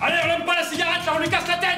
Allez, on n'aime pas la cigarette, là, on lui casse la tête.